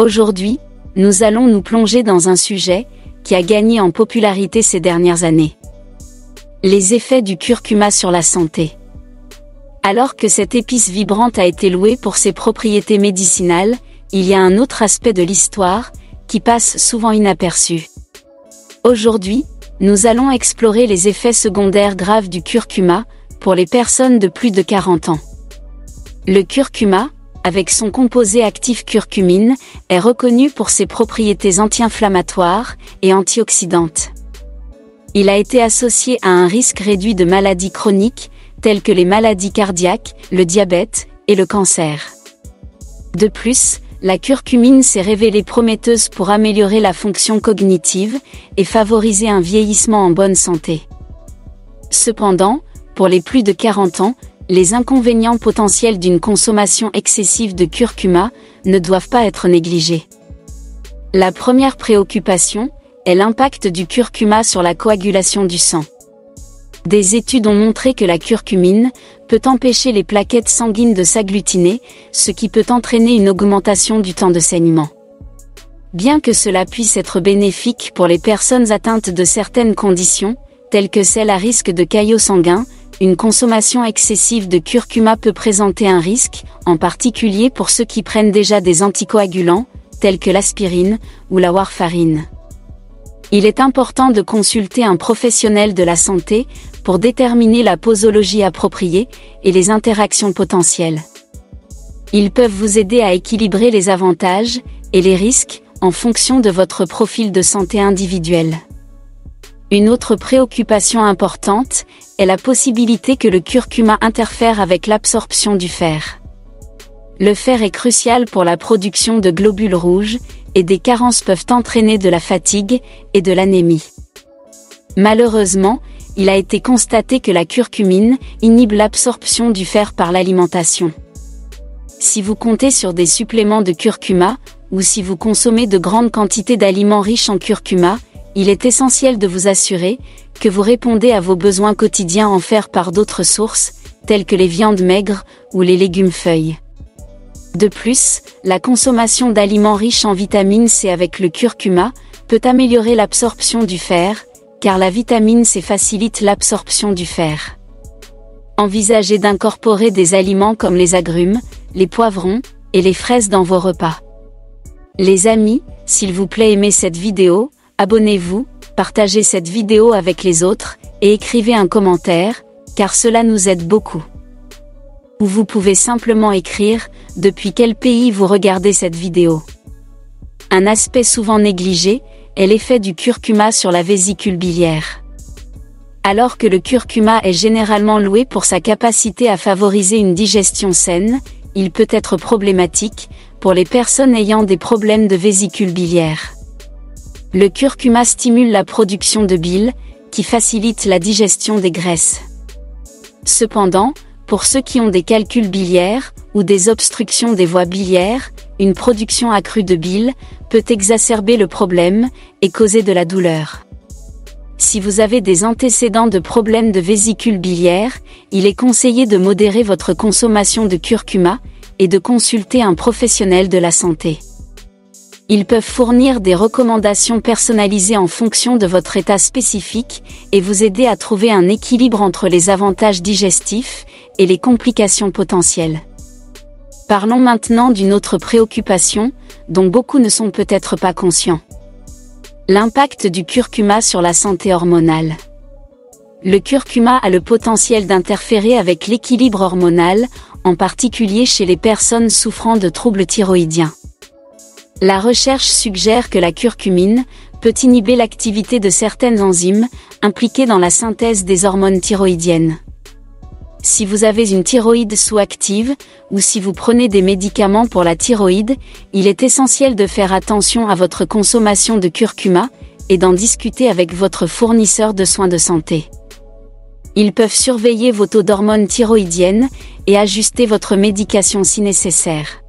Aujourd'hui, nous allons nous plonger dans un sujet qui a gagné en popularité ces dernières années. Les effets du curcuma sur la santé. Alors que cette épice vibrante a été louée pour ses propriétés médicinales, il y a un autre aspect de l'histoire, qui passe souvent inaperçu. Aujourd'hui, nous allons explorer les effets secondaires graves du curcuma, pour les personnes de plus de 40 ans. Le curcuma, avec son composé actif curcumine, est reconnu pour ses propriétés anti-inflammatoires et antioxydantes. Il a été associé à un risque réduit de maladies chroniques, telles que les maladies cardiaques, le diabète et le cancer. De plus, la curcumine s'est révélée prometteuse pour améliorer la fonction cognitive et favoriser un vieillissement en bonne santé. Cependant, pour les plus de 40 ans, les inconvénients potentiels d'une consommation excessive de curcuma ne doivent pas être négligés. La première préoccupation est l'impact du curcuma sur la coagulation du sang. Des études ont montré que la curcumine peut empêcher les plaquettes sanguines de s'agglutiner, ce qui peut entraîner une augmentation du temps de saignement. Bien que cela puisse être bénéfique pour les personnes atteintes de certaines conditions, telles que celles à risque de caillots sanguins, une consommation excessive de curcuma peut présenter un risque, en particulier pour ceux qui prennent déjà des anticoagulants, tels que l'aspirine ou la warfarine. Il est important de consulter un professionnel de la santé pour déterminer la posologie appropriée et les interactions potentielles. Ils peuvent vous aider à équilibrer les avantages et les risques en fonction de votre profil de santé individuel. Une autre préoccupation importante est la possibilité que le curcuma interfère avec l'absorption du fer. Le fer est crucial pour la production de globules rouges, et des carences peuvent entraîner de la fatigue et de l'anémie. Malheureusement, il a été constaté que la curcumine inhibe l'absorption du fer par l'alimentation. Si vous comptez sur des suppléments de curcuma, ou si vous consommez de grandes quantités d'aliments riches en curcuma, il est essentiel de vous assurer que vous répondez à vos besoins quotidiens en fer par d'autres sources, telles que les viandes maigres ou les légumes feuilles. De plus, la consommation d'aliments riches en vitamine C avec le curcuma peut améliorer l'absorption du fer, car la vitamine C facilite l'absorption du fer. Envisagez d'incorporer des aliments comme les agrumes, les poivrons et les fraises dans vos repas. Les amis, s'il vous plaît aimez cette vidéo, abonnez-vous, partagez cette vidéo avec les autres, et écrivez un commentaire, car cela nous aide beaucoup. Ou vous pouvez simplement écrire, depuis quel pays vous regardez cette vidéo? Un aspect souvent négligé, est l'effet du curcuma sur la vésicule biliaire. Alors que le curcuma est généralement loué pour sa capacité à favoriser une digestion saine, il peut être problématique, pour les personnes ayant des problèmes de vésicule biliaire. Le curcuma stimule la production de bile, qui facilite la digestion des graisses. Cependant, pour ceux qui ont des calculs biliaires, ou des obstructions des voies biliaires, une production accrue de bile peut exacerber le problème et causer de la douleur. Si vous avez des antécédents de problèmes de vésicule biliaire, il est conseillé de modérer votre consommation de curcuma et de consulter un professionnel de la santé. Ils peuvent fournir des recommandations personnalisées en fonction de votre état spécifique et vous aider à trouver un équilibre entre les avantages digestifs et les complications potentielles. Parlons maintenant d'une autre préoccupation, dont beaucoup ne sont peut-être pas conscients. L'impact du curcuma sur la santé hormonale. Le curcuma a le potentiel d'interférer avec l'équilibre hormonal, en particulier chez les personnes souffrant de troubles thyroïdiens. La recherche suggère que la curcumine peut inhiber l'activité de certaines enzymes impliquées dans la synthèse des hormones thyroïdiennes. Si vous avez une thyroïde sous-active, ou si vous prenez des médicaments pour la thyroïde, il est essentiel de faire attention à votre consommation de curcuma, et d'en discuter avec votre fournisseur de soins de santé. Ils peuvent surveiller vos taux d'hormones thyroïdiennes, et ajuster votre médication si nécessaire.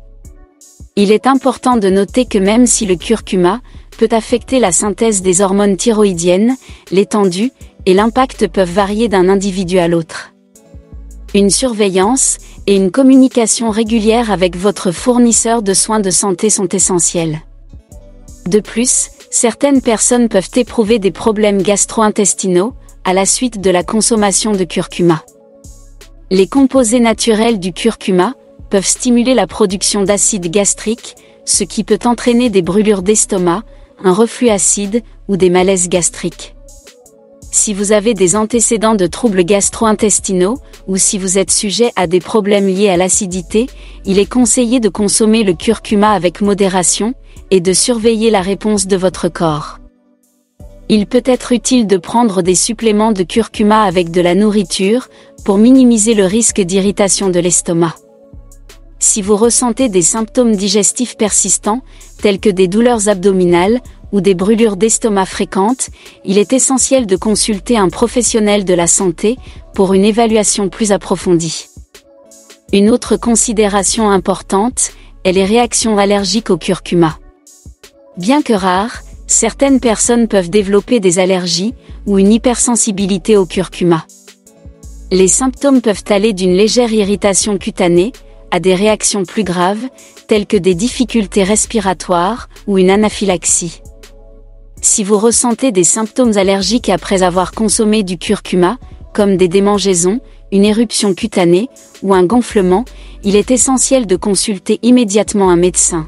Il est important de noter que même si le curcuma peut affecter la synthèse des hormones thyroïdiennes, l'étendue et l'impact peuvent varier d'un individu à l'autre. Une surveillance et une communication régulière avec votre fournisseur de soins de santé sont essentielles. De plus, certaines personnes peuvent éprouver des problèmes gastro-intestinaux à la suite de la consommation de curcuma. Les composés naturels du curcuma peuvent stimuler la production d'acide gastrique, ce qui peut entraîner des brûlures d'estomac, un reflux acide ou des malaises gastriques. Si vous avez des antécédents de troubles gastro-intestinaux, ou si vous êtes sujet à des problèmes liés à l'acidité, il est conseillé de consommer le curcuma avec modération, et de surveiller la réponse de votre corps. Il peut être utile de prendre des suppléments de curcuma avec de la nourriture, pour minimiser le risque d'irritation de l'estomac. Si vous ressentez des symptômes digestifs persistants, tels que des douleurs abdominales, ou des brûlures d'estomac fréquentes, il est essentiel de consulter un professionnel de la santé pour une évaluation plus approfondie. Une autre considération importante est les réactions allergiques au curcuma. Bien que rares, certaines personnes peuvent développer des allergies ou une hypersensibilité au curcuma. Les symptômes peuvent aller d'une légère irritation cutanée à des réactions plus graves, telles que des difficultés respiratoires ou une anaphylaxie. Si vous ressentez des symptômes allergiques après avoir consommé du curcuma, comme des démangeaisons, une éruption cutanée ou un gonflement, il est essentiel de consulter immédiatement un médecin.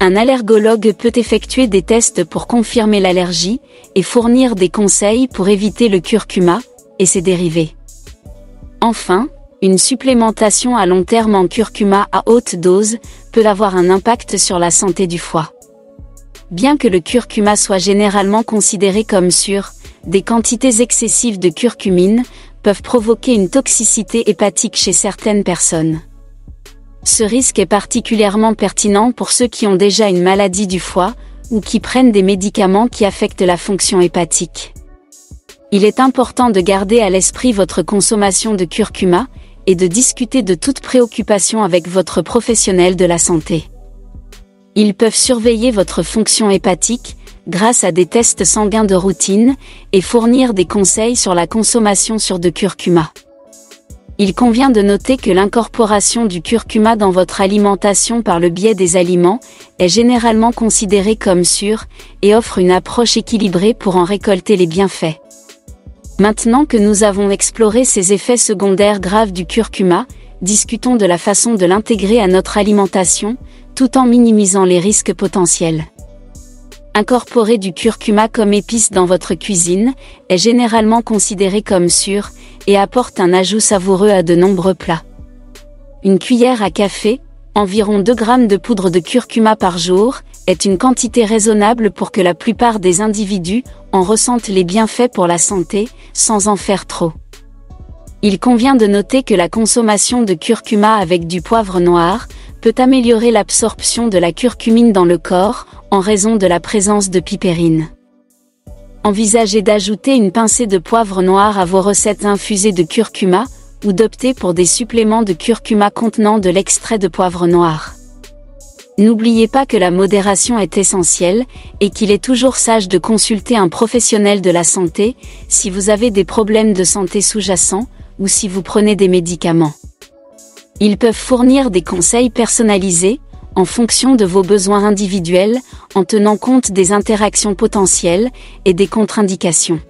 Un allergologue peut effectuer des tests pour confirmer l'allergie et fournir des conseils pour éviter le curcuma et ses dérivés. Enfin, une supplémentation à long terme en curcuma à haute dose peut avoir un impact sur la santé du foie. Bien que le curcuma soit généralement considéré comme sûr, des quantités excessives de curcumine peuvent provoquer une toxicité hépatique chez certaines personnes. Ce risque est particulièrement pertinent pour ceux qui ont déjà une maladie du foie ou qui prennent des médicaments qui affectent la fonction hépatique. Il est important de garder à l'esprit votre consommation de curcuma et de discuter de toute préoccupation avec votre professionnel de la santé. Ils peuvent surveiller votre fonction hépatique, grâce à des tests sanguins de routine, et fournir des conseils sur la consommation sur de curcuma. Il convient de noter que l'incorporation du curcuma dans votre alimentation par le biais des aliments est généralement considérée comme sûre et offre une approche équilibrée pour en récolter les bienfaits. Maintenant que nous avons exploré ces effets secondaires graves du curcuma, discutons de la façon de l'intégrer à notre alimentation, tout en minimisant les risques potentiels. Incorporer du curcuma comme épice dans votre cuisine est généralement considéré comme sûr et apporte un ajout savoureux à de nombreux plats. Une cuillère à café, environ 2 grammes de poudre de curcuma par jour, est une quantité raisonnable pour que la plupart des individus en ressentent les bienfaits pour la santé, sans en faire trop. Il convient de noter que la consommation de curcuma avec du poivre noir peut améliorer l'absorption de la curcumine dans le corps, en raison de la présence de pipérine. Envisagez d'ajouter une pincée de poivre noir à vos recettes infusées de curcuma, ou d'opter pour des suppléments de curcuma contenant de l'extrait de poivre noir. N'oubliez pas que la modération est essentielle, et qu'il est toujours sage de consulter un professionnel de la santé, si vous avez des problèmes de santé sous-jacents, ou si vous prenez des médicaments. Ils peuvent fournir des conseils personnalisés, en fonction de vos besoins individuels, en tenant compte des interactions potentielles et des contre-indications.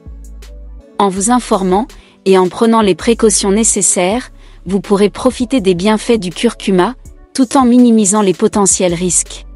En vous informant, et en prenant les précautions nécessaires, vous pourrez profiter des bienfaits du curcuma, tout en minimisant les potentiels risques.